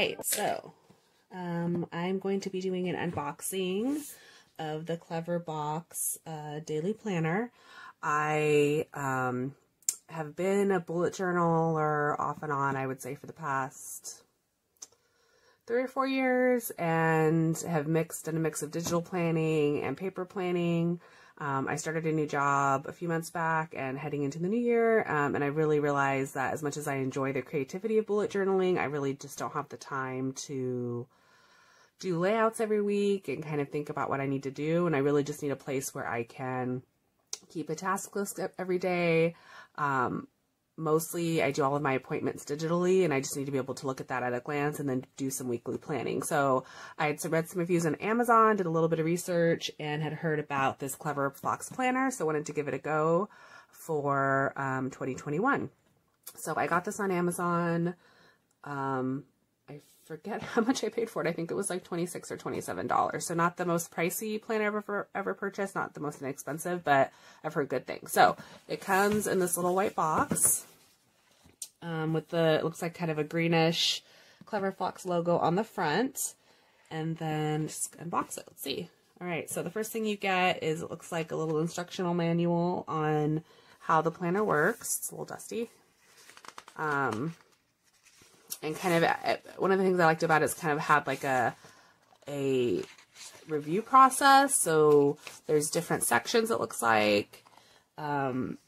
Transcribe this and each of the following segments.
right, so um, I'm going to be doing an unboxing of the Clever Fox uh, Daily Planner. I um, have been a bullet journaler off and on, I would say, for the past three or four years and have mixed in a mix of digital planning and paper planning. Um, I started a new job a few months back and heading into the new year, um, and I really realized that as much as I enjoy the creativity of bullet journaling, I really just don't have the time to do layouts every week and kind of think about what I need to do. And I really just need a place where I can keep a task list every day. Um, mostly I do all of my appointments digitally and I just need to be able to look at that at a glance and then do some weekly planning. So I had read some reviews on Amazon, did a little bit of research and had heard about this Clever Fox Planner. So wanted to give it a go for um, 2021. So I got this on Amazon. Um, I forget how much I paid for it. I think it was like 26 or $27. So not the most pricey planner I've ever, ever purchased, not the most inexpensive, but I've heard good things. So it comes in this little white box um, with the, it looks like kind of a greenish Clever Fox logo on the front. And then just unbox it. Let's see. All right, so the first thing you get is it looks like a little instructional manual on how the planner works. It's a little dusty. Um, and kind of uh, one of the things I liked about it is kind of had like a a review process. So there's different sections. It looks like. Um,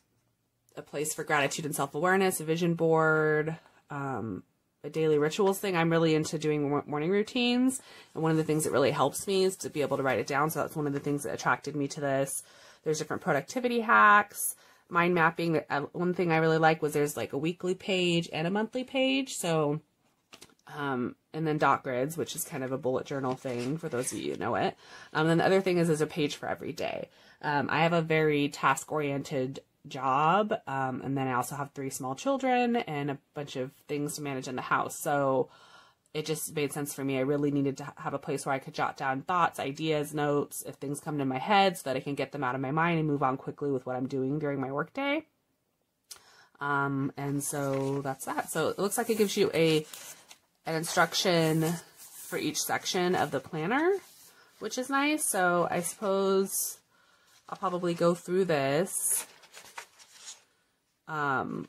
a place for gratitude and self-awareness, a vision board, um, a daily rituals thing. I'm really into doing morning routines. And one of the things that really helps me is to be able to write it down. So that's one of the things that attracted me to this. There's different productivity hacks, mind mapping. Uh, one thing I really like was there's like a weekly page and a monthly page. So, um, and then dot grids, which is kind of a bullet journal thing for those of you who know it. Um, and the other thing is there's a page for every day. Um, I have a very task oriented job. Um, and then I also have three small children and a bunch of things to manage in the house. So it just made sense for me. I really needed to have a place where I could jot down thoughts, ideas, notes, if things come to my head so that I can get them out of my mind and move on quickly with what I'm doing during my workday. Um, and so that's that. So it looks like it gives you a an instruction for each section of the planner, which is nice. So I suppose I'll probably go through this um,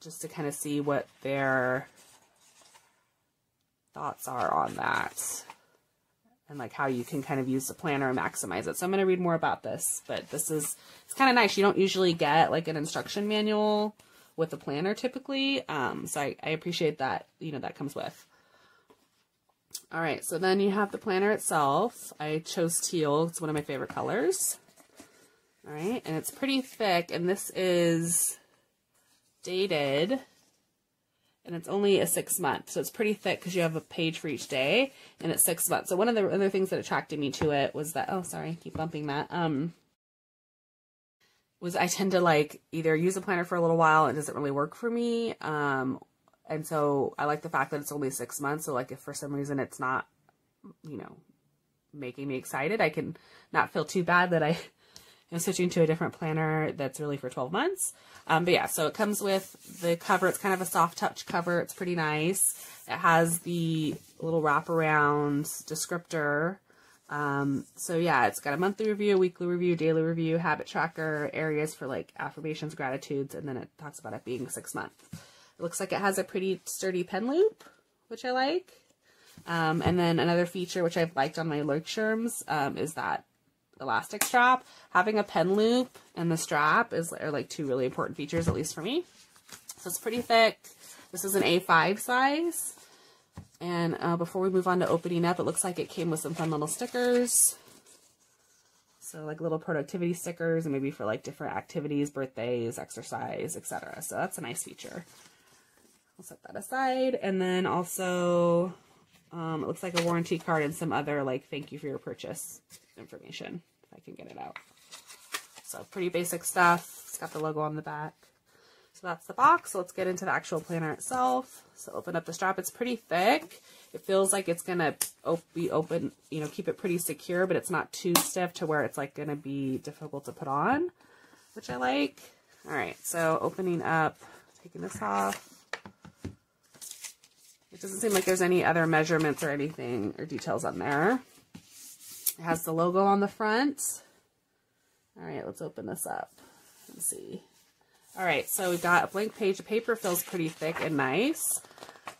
just to kind of see what their thoughts are on that and like how you can kind of use the planner and maximize it. So I'm going to read more about this, but this is, it's kind of nice. You don't usually get like an instruction manual with a planner typically. Um, so I, I appreciate that, you know, that comes with. All right, so then you have the planner itself. I chose teal. It's one of my favorite colors. All right, and it's pretty thick, and this is dated, and it's only a six month, so it's pretty thick because you have a page for each day, and it's six months. So one of the other things that attracted me to it was that, oh, sorry, keep bumping that, um, was I tend to like either use a planner for a little while and it doesn't really work for me, um, and so I like the fact that it's only six months, so like if for some reason it's not, you know, making me excited, I can not feel too bad that I I'm switching to a different planner that's really for 12 months. Um, but yeah, so it comes with the cover. It's kind of a soft touch cover. It's pretty nice. It has the little wraparound descriptor. Um, so yeah, it's got a monthly review, weekly review, daily review, habit tracker, areas for like affirmations, gratitudes, and then it talks about it being six months. It looks like it has a pretty sturdy pen loop, which I like. Um, and then another feature which I've liked on my Leuchtturms um, is that elastic strap. Having a pen loop and the strap is are like two really important features, at least for me. So it's pretty thick. This is an A5 size. And uh, before we move on to opening up, it looks like it came with some fun little stickers. So like little productivity stickers and maybe for like different activities, birthdays, exercise, etc. So that's a nice feature. I'll set that aside. And then also, um, it looks like a warranty card and some other like thank you for your purchase information, if I can get it out. So pretty basic stuff. It's got the logo on the back. So that's the box. So let's get into the actual planner itself. So open up the strap. It's pretty thick. It feels like it's going to op be open, you know, keep it pretty secure, but it's not too stiff to where it's like going to be difficult to put on, which I like. All right, so opening up, taking this off. Doesn't seem like there's any other measurements or anything or details on there. It has the logo on the front. All right, let's open this up and see. All right, so we've got a blank page. The paper feels pretty thick and nice.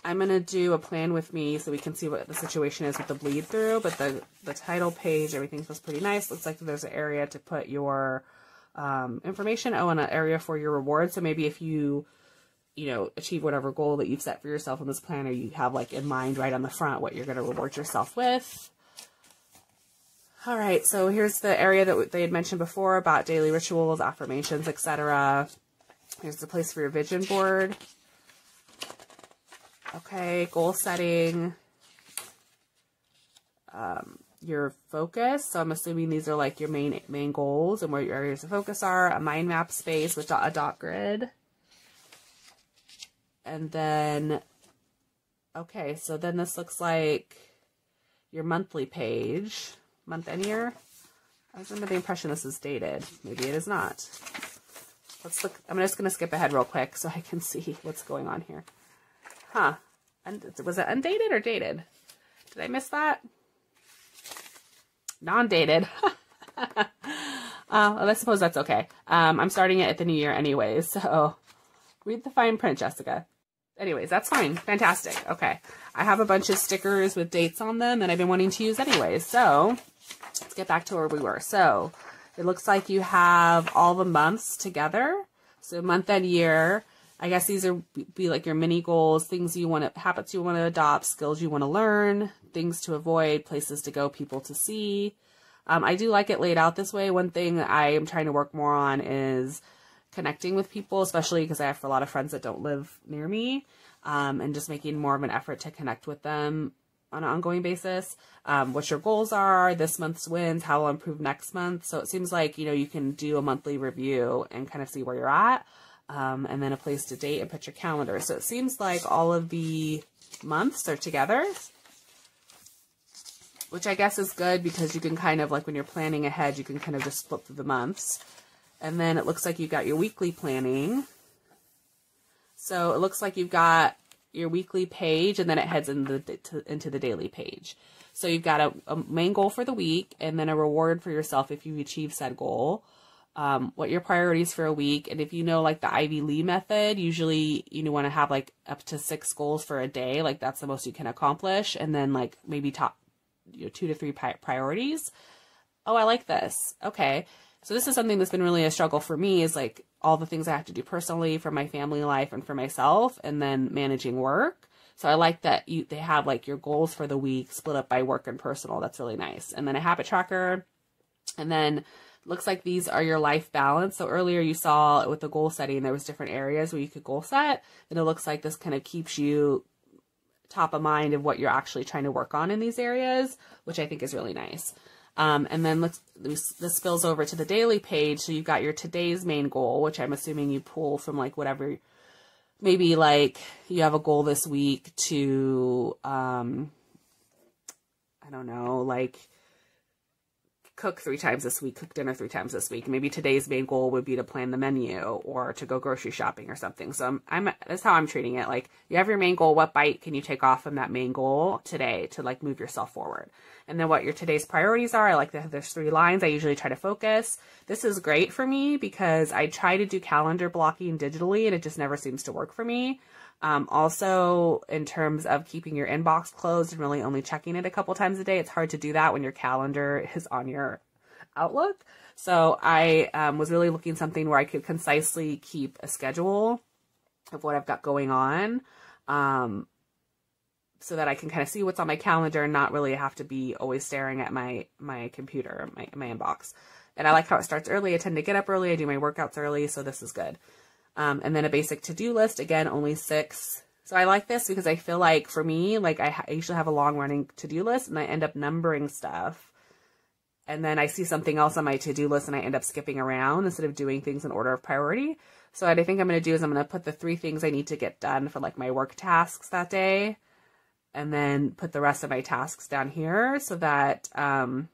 I'm going to do a plan with me so we can see what the situation is with the bleed through, but the, the title page, everything feels pretty nice. Looks like there's an area to put your um, information. Oh, and an area for your reward. So maybe if you, you know, achieve whatever goal that you've set for yourself in this planner, you have like in mind right on the front what you're going to reward yourself with. All right, so here's the area that they had mentioned before about daily rituals, affirmations, etc. Here's the place for your vision board. Okay, goal setting. Um, your focus. So I'm assuming these are like your main main goals and where your areas of focus are. A mind map space with a dot grid. And then, okay, so then this looks like your monthly page. Month and year. I was under the impression this is dated. Maybe it is not. Let's look. I'm just going to skip ahead real quick so I can see what's going on here. Huh. And was it undated or dated? Did I miss that? Non-dated. uh, well, I suppose that's okay. Um, I'm starting it at the new year anyways, so read the fine print, Jessica. Anyways, that's fine. Fantastic. Okay. I have a bunch of stickers with dates on them that I've been wanting to use anyways. So let's get back to where we were. So it looks like you have all the months together. So month and year. I guess these are be like your mini goals, things you want to, habits you want to adopt, skills you want to learn, things to avoid, places to go, people to see. Um, I do like it laid out this way. One thing I am trying to work more on is connecting with people, especially because I have a lot of friends that don't live near me, um, and just making more of an effort to connect with them on an ongoing basis. Um, what your goals are, this month's wins, how will improve next month. So it seems like, you know, you can do a monthly review and kind of see where you're at. Um, and then a place to date and put your calendar. So it seems like all of the months are together, which I guess is good because you can kind of like when you're planning ahead, you can kind of just flip through the months. And then it looks like you've got your weekly planning. So it looks like you've got your weekly page and then it heads into the, to, into the daily page. So you've got a, a, main goal for the week and then a reward for yourself if you achieve said goal. Um, what your priorities for a week. And if you know like the Ivy Lee method, usually you want to have like up to six goals for a day. Like that's the most you can accomplish. And then like maybe top you know, two to three priorities. Oh, I like this. Okay. So this is something that's been really a struggle for me is like all the things I have to do personally for my family life and for myself and then managing work. So I like that you they have like your goals for the week split up by work and personal. That's really nice. And then a habit tracker. And then looks like these are your life balance. So earlier you saw with the goal setting there was different areas where you could goal set. And it looks like this kind of keeps you top of mind of what you're actually trying to work on in these areas, which I think is really nice. Um, and then let's, this spills over to the daily page. So you've got your today's main goal, which I'm assuming you pull from like whatever, maybe like you have a goal this week to, um, I don't know, like cook three times this week, cook dinner three times this week. Maybe today's main goal would be to plan the menu or to go grocery shopping or something. So I'm, I'm that's how I'm treating it. Like you have your main goal. What bite can you take off from that main goal today to like move yourself forward? And then what your today's priorities are. I like that there's three lines. I usually try to focus. This is great for me because I try to do calendar blocking digitally and it just never seems to work for me. Um, also, in terms of keeping your inbox closed and really only checking it a couple times a day, it's hard to do that when your calendar is on your Outlook. So I um, was really looking something where I could concisely keep a schedule of what I've got going on, um, so that I can kind of see what's on my calendar and not really have to be always staring at my my computer, my my inbox. And I like how it starts early. I tend to get up early. I do my workouts early, so this is good. Um, and then a basic to-do list, again, only six. So I like this because I feel like for me, like I, I usually have a long running to-do list and I end up numbering stuff. And then I see something else on my to-do list and I end up skipping around instead of doing things in order of priority. So what I think I'm going to do is I'm going to put the three things I need to get done for like my work tasks that day and then put the rest of my tasks down here so that um,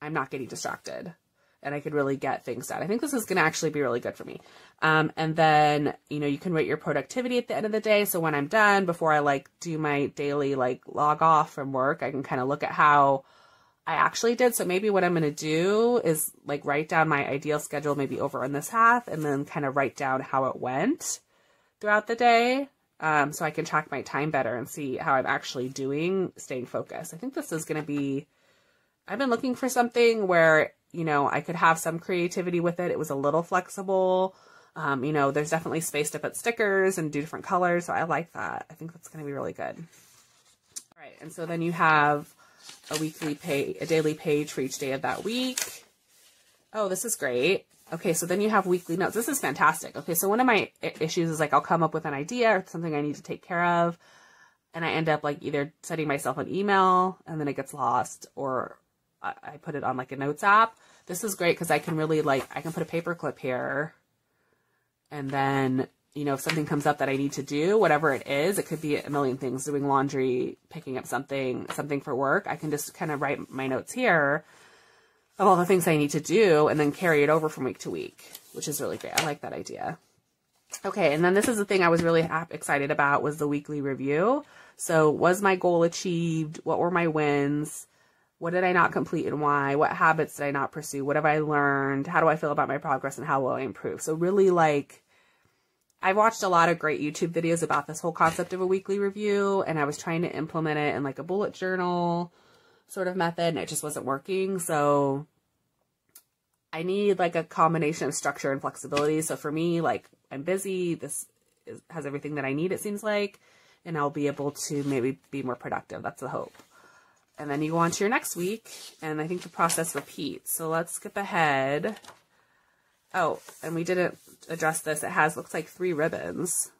I'm not getting distracted and I could really get things done. I think this is going to actually be really good for me. Um, and then, you know, you can rate your productivity at the end of the day. So when I'm done, before I like do my daily like log off from work, I can kind of look at how I actually did. So maybe what I'm going to do is like write down my ideal schedule, maybe over in this half, and then kind of write down how it went throughout the day. Um, so I can track my time better and see how I'm actually doing staying focused. I think this is going to be, I've been looking for something where you know, I could have some creativity with it. It was a little flexible. Um, you know, there's definitely space to put stickers and do different colors. So I like that. I think that's going to be really good. All right. And so then you have a weekly pay, a daily page for each day of that week. Oh, this is great. Okay, so then you have weekly notes. This is fantastic. Okay, so one of my issues is like I'll come up with an idea or something I need to take care of, and I end up like either sending myself an email and then it gets lost, or I put it on like a notes app. This is great because I can really like, I can put a paper clip here and then, you know, if something comes up that I need to do, whatever it is, it could be a million things, doing laundry, picking up something, something for work. I can just kind of write my notes here of all the things I need to do and then carry it over from week to week, which is really great. I like that idea. Okay, and then this is the thing I was really excited about was the weekly review. So was my goal achieved? What were my wins? What did I not complete and why? What habits did I not pursue? What have I learned? How do I feel about my progress and how will I improve? So really like I've watched a lot of great YouTube videos about this whole concept of a weekly review and I was trying to implement it in like a bullet journal sort of method and it just wasn't working. So I need like a combination of structure and flexibility. So for me, like I'm busy, this is, has everything that I need, it seems like, and I'll be able to maybe be more productive. That's the hope. And then you go on to your next week, and I think the process repeats. So let's skip ahead. Oh, and we didn't address this. It has, looks like three ribbons.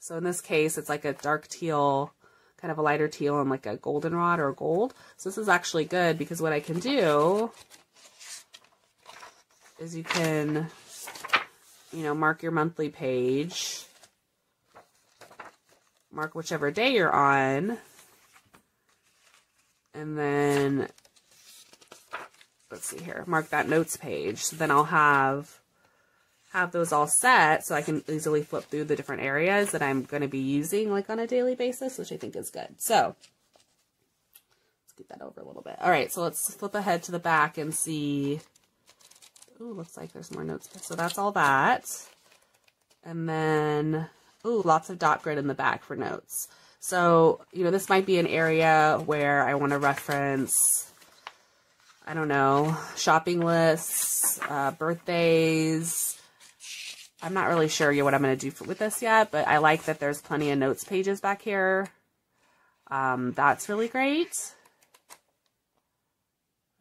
So in this case, it's like a dark teal, kind of a lighter teal and like a goldenrod or gold. So this is actually good because what I can do is you can, you know, mark your monthly page, mark whichever day you're on, and then, let's see here, mark that notes page. So then I'll have, have those all set so I can easily flip through the different areas that I'm going to be using like on a daily basis, which I think is good. So let's get that over a little bit. All right, so let's flip ahead to the back and see. Ooh, looks like there's more notes. So that's all that. And then, ooh, lots of dot grid in the back for notes. So, you know, this might be an area where I want to reference, I don't know, shopping lists, uh, birthdays. I'm not really sure yet what I'm going to do for, with this yet, but I like that there's plenty of notes pages back here. Um, that's really great.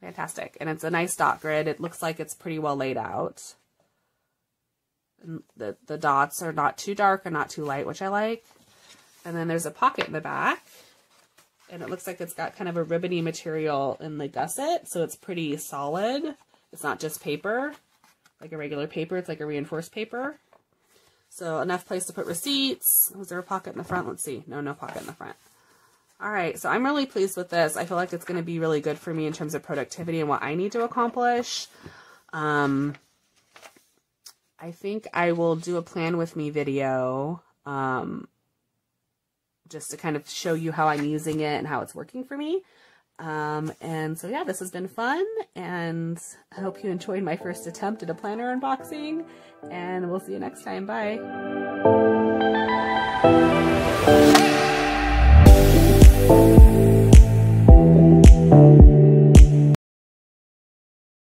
Fantastic. And it's a nice dot grid. It looks like it's pretty well laid out. And the, the dots are not too dark or not too light, which I like. And then there's a pocket in the back. And it looks like it's got kind of a ribbony material in the gusset. So it's pretty solid. It's not just paper, like a regular paper. It's like a reinforced paper. So enough place to put receipts. Was there a pocket in the front? Let's see. No, no pocket in the front. All right, so I'm really pleased with this. I feel like it's going to be really good for me in terms of productivity and what I need to accomplish. Um, I think I will do a plan with me video um, just to kind of show you how I'm using it and how it's working for me. Um, and so yeah, this has been fun and I hope you enjoyed my first attempt at a planner unboxing and we'll see you next time. Bye.